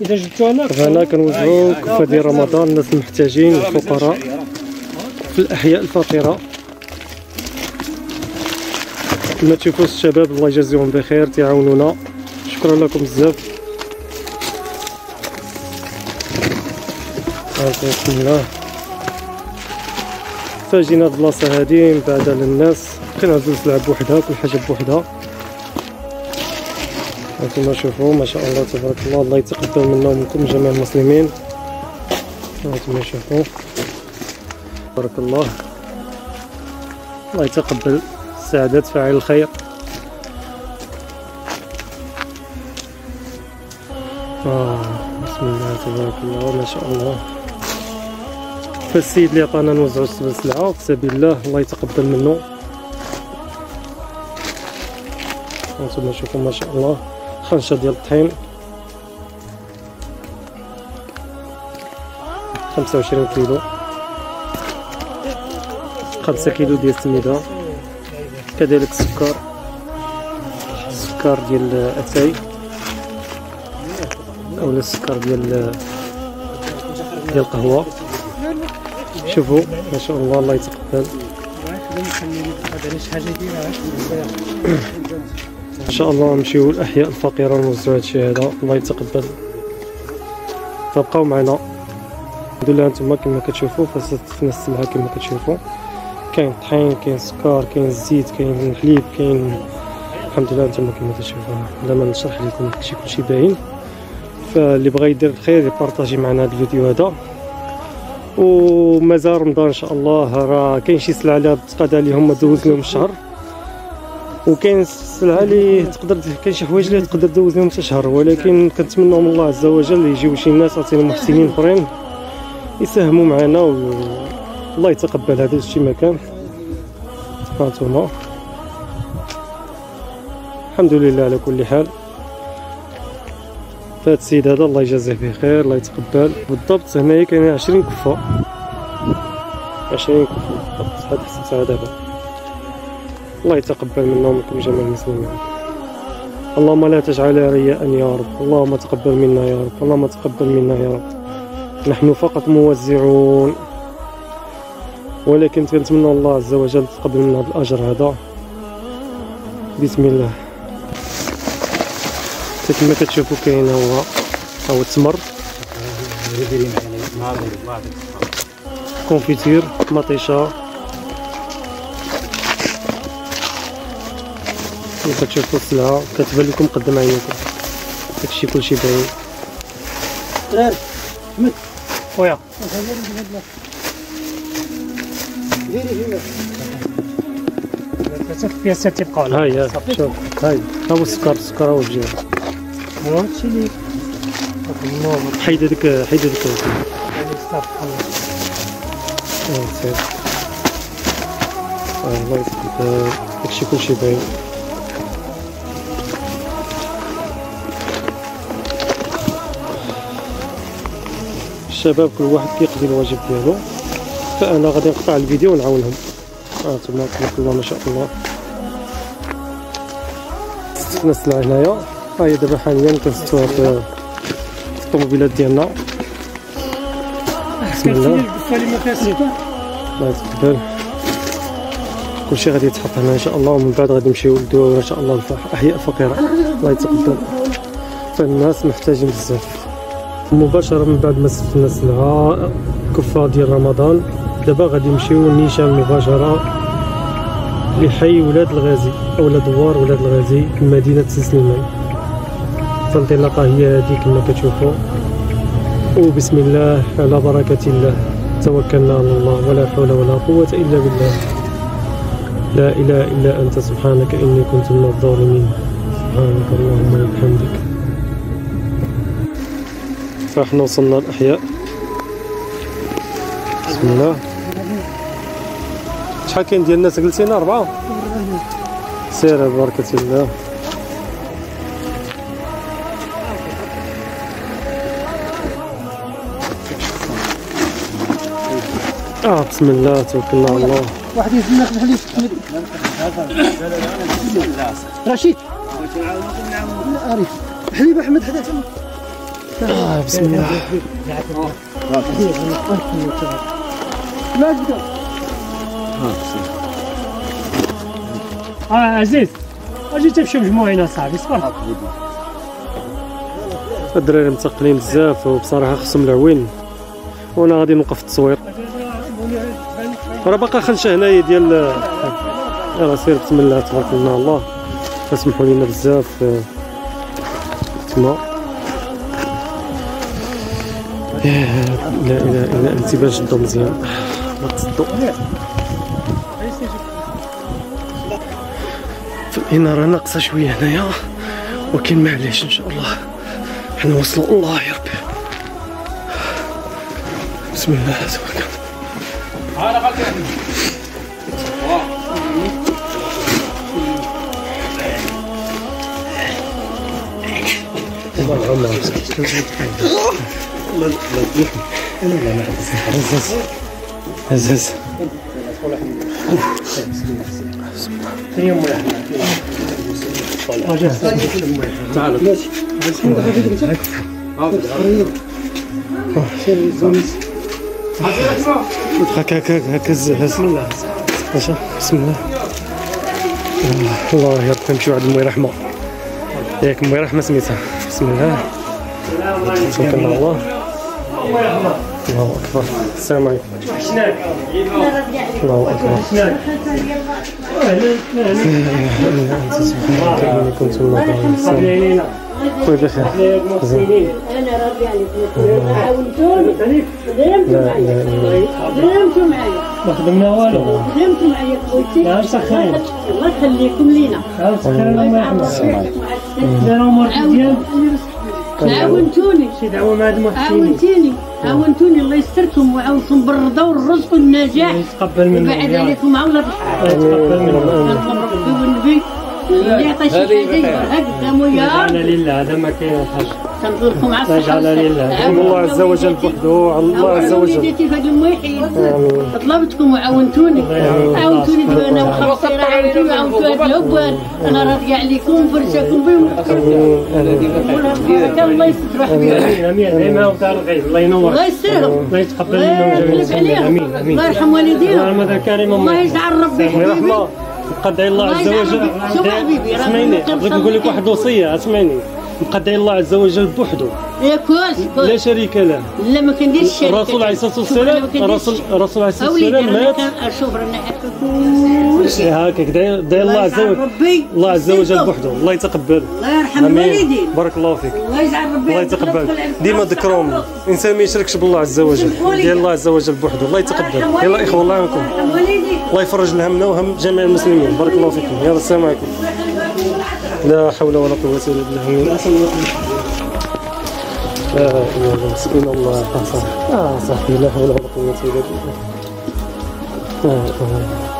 إذا جبتو أنا؟ هنا كنوزعوا كفة ديال رمضان الناس المحتاجين الفقراء في الأحياء الفقيرة. كما تشوفوا الشباب الله يجازيهم بخير تعاونونا. شكرا لكم بزاف. بسم الله فاجينا هاد البلاصه هادي من بعد على الناس كنعزو السلعه بوحدها كل حاجة بوحدها. هانتوما شوفوا ما شاء الله تبارك الله. الله يتقبل منا ومنكم جميع المسلمين. هانتوما شوفوا بارك الله. الله يتقبل سعادة فاعل الخير. آه بسم الله تبارك الله ما شاء الله. فالسيد اللي عطانا نوزعو السلعة في سبيل الله الله يتقبل منه هانتوما شوفوا ما شاء الله. خنشة ديال الطحين. خمسة وعشرين كيلو. خمسة كيلو ديال السميدة. كذلك السكر السكر ديال اتاي أولا السكر ديال ديال القهوة. شوفوا ما شاء الله الله يتقبل. إن شاء الله نمشيو الأحياء الفقيرة ونوزعوا هادشي هذا. الله يتقبل. فبقاو معنا. الحمد لله أنتم كما كتشوفوا ستفنا السلعه كما كتشوفوا. كاين طحين كاين سكر كاين الزيت كاين الحليب كاين الحمد لله أنتم كما تشوفوا. لا ما نشرح لكم كلشي كلشي باين فاللي بغى يدير الخير يبارطاجي معنا هذا الفيديو هذا. ومازال رمضان إن شاء الله. راه كاين شي سلعة اللي تقاد عليهم ما دوز لهم الشهر وكاين السلعة اللي تقدر كاين شي حوايج اللي تقدر دوز لهم حتى شهر ولكن كنتمنوا من الله عز وجل يجيو شي ناس عطينا محسنين أخرين يساهموا معنا والله يتقبل هذا الشيء ما كان هانتوما الحمد لله على كل حال. فهاد السيد هذا الله يجازيه بخير الله يتقبل. بالضبط هنايا كاين عشرين كفة عشرين كفة بالضبط هاد حسبتها دابا الله يتقبل منا ومنكم جميع المسلمين. اللهم لا تجعل رياء يا رب. اللهم تقبل منا يا رب. اللهم تقبل منا يا رب. نحن فقط موزعون. ولكن كنتمنى الله عز وجل تقبل منا هذا الاجر هذا. بسم الله. كما كتشوفوا كاين هو هو التمر confiture مطيشة. كتشوفوا السلعه كتبان لكم قدام عينيكم داكشي كلشي باين دراري أحمد. خويا ثلاثة بياسات تيبقاو ها هي شوف. هاي. ها هو السكر. السكر هو الجيم. هو هادشي اللي حيد هذيك حيد هذيك آه الله يتقبل داكشي كلشي باين الشباب كل واحد كيقضي الواجب ديالو. فأنا غادي نقطع الفيديو ونعاونهم. ها انتما تبارك الله ما شاء الله. السلعه هنايا. ها هي دابا حاليا كنستوها في الطوموبيلات ديالنا. بسم الله. الله يتقبل. كلشي غادي يتحط هنا إن شاء الله ومن بعد غادي نمشيو ندويو إن شاء الله الاحياء فقيرة. الله يتقبل. فالناس محتاجين بزاف. مباشرة من بعد ما سفنا السلعه كفه ديال رمضان دابا غادي نمشيو نيشان مباشرة لحي ولاد الغازي أو دوار ولاد الغازي مدينة سليمان فالانطلاقه هي هذه كما كتشوفوا. وبسم الله على بركة الله. توكلنا على الله ولا حول ولا قوة إلا بالله. لا إله إلا أنت سبحانك إني كنت من الظالمين. سبحانك اللهم وبحمدك. فاحنا وصلنا الأحياء. بسم الله. شحال كاين ديال الناس جلسينا؟ أربعة؟ سير ببركة الله. آه بسم الله توكلنا على الله. واحد يهزنا في الحليب رشيد. عارف حليب أحمد حدا تما آه بسم الله. آه عزيز أجي تمشي مجموعين اصاحبي صبر الدراري متقلين بزاف وبصراحة خصهم العوين. وأنا غادي نوقف التصوير. راه باقا خنشة هنايا ديال يلا سير بسم الله تبارك الله. الله اسمحوا لنا بزاف. آه، تما. لا اله الا انت باش شدوا مزيان ما تصدوا فالاناره ناقصه شوية هنايا ولكن معليش ان شاء الله حنوصلوا الله يا. ربي بسم الله تبارك الله. عزاز اليوم هكا هكا هكا الزهز بسم الله بسم الله الله يا رب نمشيو عند المي رحمه ياك المي رحمه سميتها بسم الله على الله الله أكبر. السلام عليكم. الله أكبر. لا اله الا انت سبحانك اني كنت من الظالمين خويا بخير زين أنا راضي عليكم عاونتوني خدمتوا لا معايا الله خدمتوا معايا ما خدمنا والو خدمتوا معايا خوتي لا مسخرين الله يخليكم لينا لا مسخرين الله عاونتوني داروا مرت ديال عاونتوني. مع هاد المحسنين عاونتيني. عاونتوني الله يستركم وعاونكم بالرضا والرزق والنجاح. يتقبل منهم وبعد. عليكم عون يتقبل منهم. ربي والنبي يعطي شي حاجة لله هذا ما كاين على الصحه لله. الله عز وجل بوحده الله عز وجل. وليدتي في هذا المحيط. آمين. طلبتكم وعاونتوني. عاونتوني أنا عاونتوني العباد عليكم فرشاكم بهم. الله يستر آمين. آمين. ديما ودار الغيب الله ينور. الله يتقبل منهم جميعا. آمين. آمين. الله يرحم كريم الله يجعل ربي حبيبي. رحمه مقدعي الله عز وجل. اسمعيني بغيت نقول لك واحد الوصية اسمعيني مقدعي الله عز وجل كويس لا شريك له. لا ما كنديرش الشركة الرسول عليه الصلاة والسلام الرسول عليه الصلاة والسلام مات. شيء هكاك داير داير الله عز وجل. الله عز وجل. بوحده الله يتقبل. الله يرحم الوالدين بارك الله فيك. الله يجعل ربي. الله يتقبل. ديما ذكرهم. الانسان ما يشركش بالله عز وجل. ديال الله عز وجل بوحده الله يتقبل. يلا إخوة الله يعاونكم. الله يفرج الهمنا وهم جميع المسلمين. بارك الله فيكم. يلا السلام عليكم. لا حول ولا قوة إلا بالله. لا إله إلا الله. مسكين الله. آه صاحبي. لا حول ولا قوة إلا بالله. آه آه.